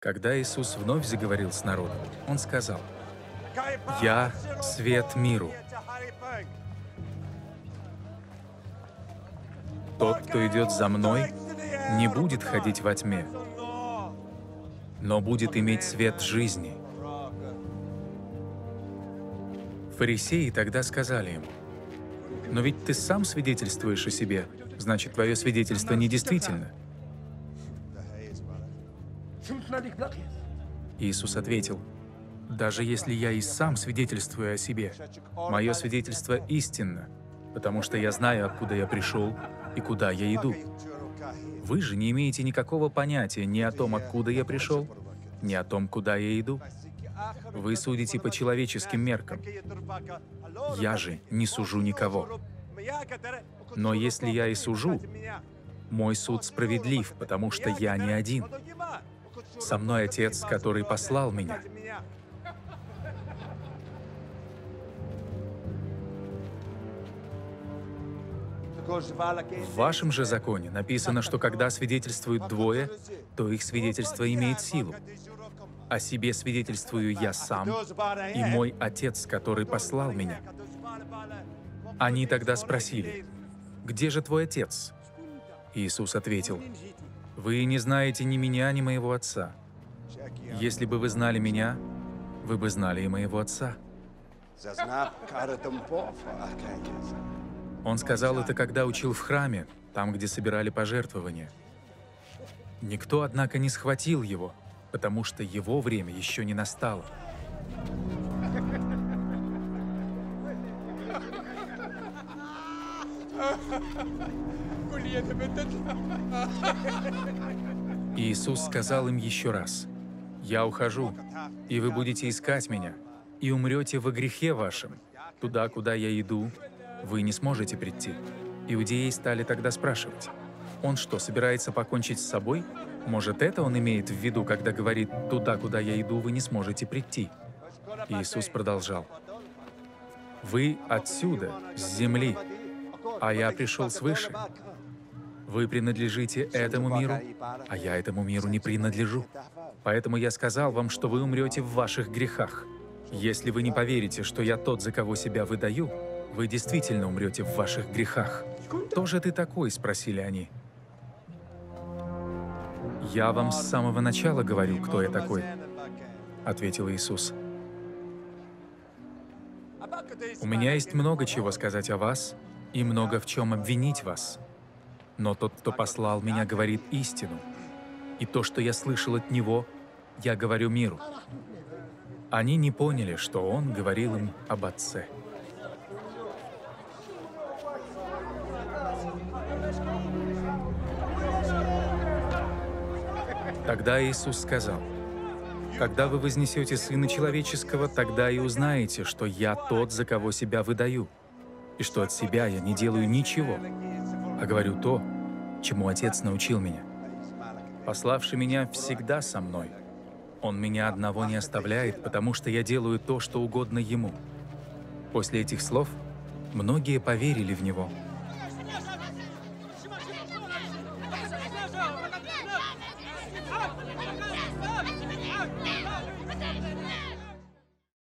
Когда Иисус вновь заговорил с народом, Он сказал, «Я — свет миру. Тот, кто идет за мной, не будет ходить во тьме, но будет иметь свет жизни». Фарисеи тогда сказали ему, «Но ведь ты сам свидетельствуешь о себе, значит, твое свидетельство недействительно». Иисус ответил, «Даже если я и сам свидетельствую о себе, мое свидетельство истинно, потому что я знаю, откуда я пришел и куда я иду. Вы же не имеете никакого понятия ни о том, откуда я пришел, ни о том, куда я иду. Вы судите по человеческим меркам. Я же не сужу никого. Но если я и сужу, мой суд справедлив, потому что я не один. Со мной Отец, который послал меня. В вашем же законе написано, что когда свидетельствуют двое, то их свидетельство имеет силу. О себе свидетельствую я сам и мой Отец, который послал меня. Они тогда спросили, «Где же твой Отец?» Иисус ответил, «Вы не знаете ни меня, ни моего Отца. Если бы вы знали меня, вы бы знали и моего Отца». Он сказал это, когда учил в храме, там, где собирали пожертвования. Никто, однако, не схватил его, потому что его время еще не настало. Иисус сказал им еще раз, «Я ухожу, и вы будете искать Меня, и умрете во грехе вашем. Туда, куда я иду, вы не сможете прийти». Иудеи стали тогда спрашивать, «Он что, собирается покончить с собой? Может, это он имеет в виду, когда говорит, «Туда, куда я иду, вы не сможете прийти»?» Иисус продолжал, «Вы отсюда, с земли, а я пришел свыше. Вы принадлежите этому миру, а я этому миру не принадлежу. Поэтому я сказал вам, что вы умрете в ваших грехах. Если вы не поверите, что я тот, за кого себя выдаю, вы действительно умрете в ваших грехах. «Кто же ты такой?» — спросили они. «Я вам с самого начала говорю, кто я такой», — ответил Иисус. «У меня есть много чего сказать о вас и много в чем обвинить вас. Но тот, кто послал меня, говорит истину, и то, что я слышал от Него, я говорю миру». Они не поняли, что Он говорил им об Отце. Тогда Иисус сказал, «Когда вы вознесете Сына Человеческого, тогда и узнаете, что Я тот, за кого себя выдаю, и что от себя я не делаю ничего, а говорю то, чему Отец научил меня. Пославший меня всегда со мной. Он меня одного не оставляет, потому что я делаю то, что угодно Ему». После этих слов многие поверили в Него –